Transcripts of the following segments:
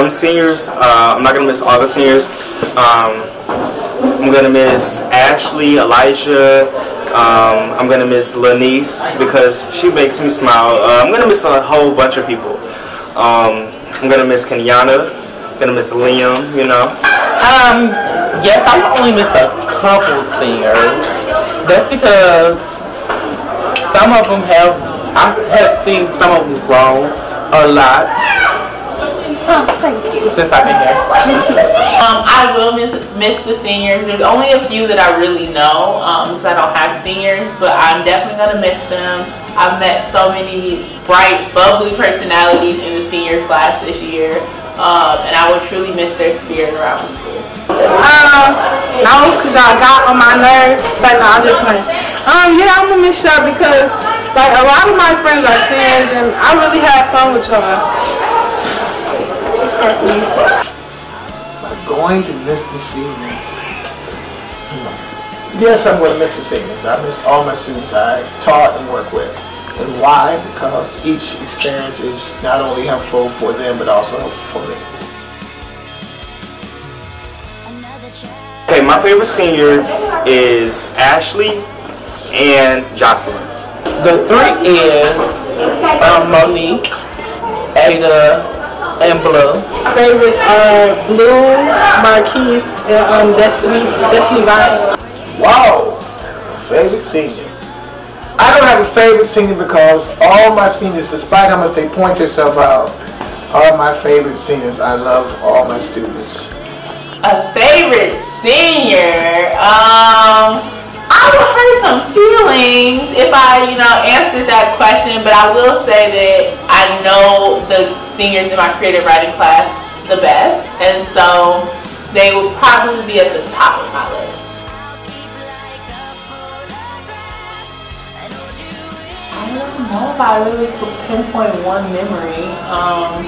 some seniors. Uh, I'm not gonna miss all the seniors. Um, I'm gonna miss Ashley, Elijah. Um, I'm gonna miss Lanice because she makes me smile. Uh, I'm gonna miss a whole bunch of people. Um, I'm gonna miss Kenyana. I'm Gonna miss Liam. You know. Um, yes, I'm only miss a couple seniors. That's because some of them have I have seen some of them grow a lot. Oh, thank you. Since I've been here. um, I will miss miss the seniors. There's only a few that I really know um, because I don't have seniors, but I'm definitely gonna miss them. I've met so many bright, bubbly personalities in the senior class this year, um, and I will truly miss their spirit around the school. Um, no, cause y'all got on my nerves. Like, no, I'm just playing. Um, yeah, I'm gonna miss y'all because, like, a lot of my friends are seniors, and I really had fun with y'all. It's just hard for me. Am going to miss the seniors? Yes, I'm going to miss the seniors. I miss all my students I taught and worked with. And why? Because each experience is not only helpful for them, but also helpful for me. Okay, my favorite senior is Ashley and Jocelyn. The three is um, Monique, Ada, and Blue. Favorites are Blue, Marquise, and um, Destiny, Destiny Vibes. Wow! Favorite senior. I don't have a favorite senior because all my seniors, despite how much they point themselves out, are my favorite seniors. I love all my students. A favorite senior? Um, I would hurt some feelings if I, you know, answered that question, but I will say that I know the seniors in my creative writing class the best, and so they would probably be at the top of my list. I don't know if I really could pinpoint one memory. Um,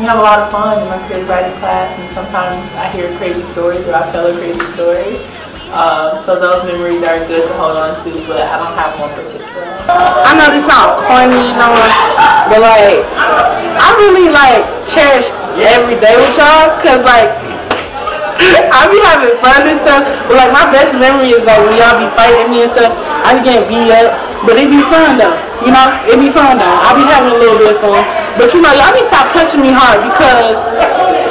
we have a lot of fun in my creative writing class, and sometimes I hear crazy stories or I tell a crazy story. Um, so those memories are good to hold on to, but I don't have one particular. I know this sounds corny, you know, but like, I really like cherish every day with y'all, cause like, I be having fun and stuff, but like my best memory is like when y'all be fighting me and stuff, I be getting beat up, but it be fun though, you know, it be fun though, I be having a little bit of fun, but you know, y'all need to stop punching me hard because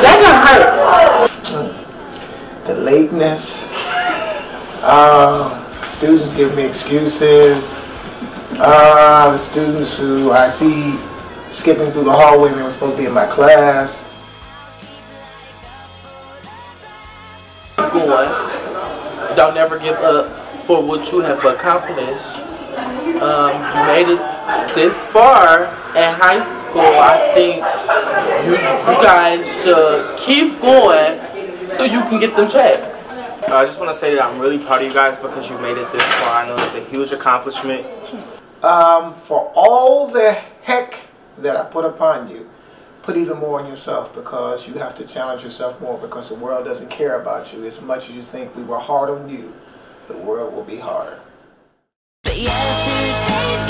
that don't hurt. The lateness. Uh, students give me excuses. Uh, the students who I see skipping through the hallway they were supposed to be in my class. Going. Don't never give up for what you have accomplished. Um, you made it this far in high school. I think you, you guys should keep going so you can get them checks. Uh, I just want to say that I'm really proud of you guys because you made it this far. I know it's a huge accomplishment. Um, for all the heck that I put upon you, put even more on yourself because you have to challenge yourself more because the world doesn't care about you as much as you think we were hard on you. The world will be harder. But yes,